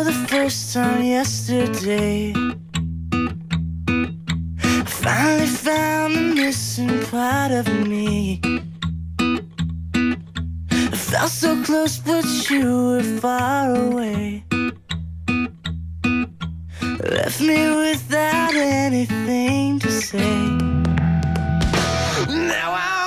for the first time yesterday. I finally found the missing part of me. I felt so close, but you were far away. Left me without anything to say. Now I